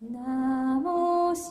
ナモシ